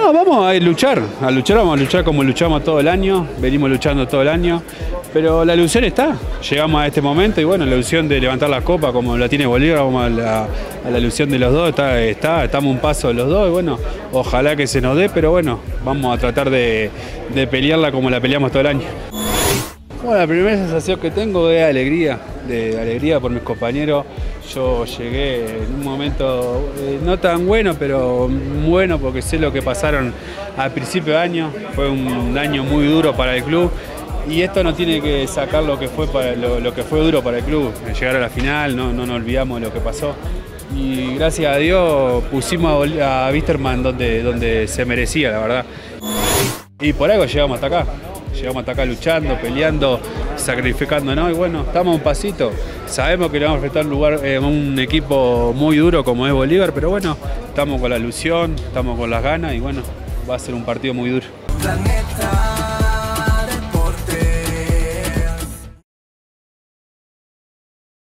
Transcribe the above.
No, vamos a luchar, a luchar, vamos a luchar como luchamos todo el año, venimos luchando todo el año, pero la ilusión está, llegamos a este momento y bueno, la ilusión de levantar la copa como la tiene Bolívar, vamos a la, la ilusión de los dos, está, está, estamos un paso los dos y bueno, ojalá que se nos dé, pero bueno, vamos a tratar de, de pelearla como la peleamos todo el año. Bueno, la primera sensación que tengo es alegría, de alegría por mis compañeros. Yo llegué en un momento eh, no tan bueno, pero bueno porque sé lo que pasaron al principio de año. Fue un año muy duro para el club y esto no tiene que sacar lo que fue, para, lo, que fue duro para el club. Llegar a la final, no, no nos olvidamos de lo que pasó. Y gracias a Dios pusimos a, a Wisterman donde, donde se merecía, la verdad. Y por algo llegamos hasta acá llegamos hasta acá luchando, peleando, sacrificándonos y bueno, estamos un pasito. Sabemos que le vamos a enfrentar un, lugar, eh, un equipo muy duro como es Bolívar, pero bueno, estamos con la ilusión, estamos con las ganas y bueno, va a ser un partido muy duro.